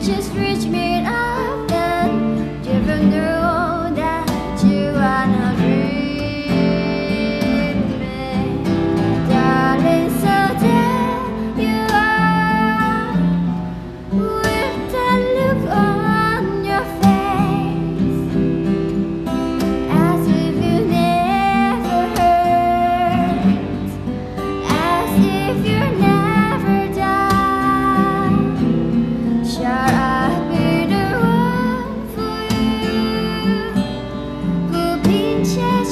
Just reach me